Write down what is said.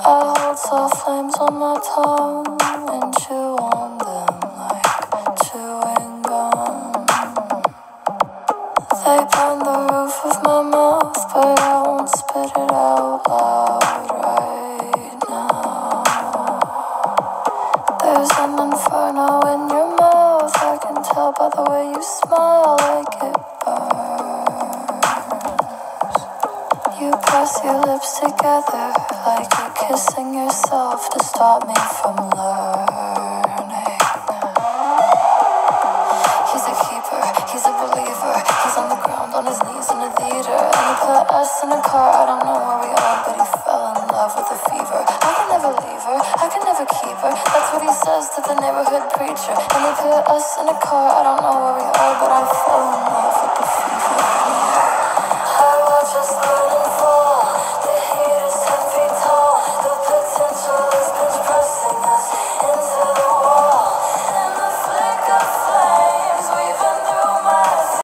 I hold soft flames on my tongue and chew on them like chewing gum. They burn the roof of my mouth, but I won't spit it out loud right now. There's an inferno in your mouth, I can tell by the way you smile like it burns. You press your lips together kissing yourself to stop me from learning. He's a keeper, he's a believer. He's on the ground on his knees in a theater. And he put us in a car, I don't know where we are, but he fell in love with a fever. I can never leave her, I can never keep her. That's what he says to the neighborhood preacher. And he put us in a car, I don't know where we are, but I fell in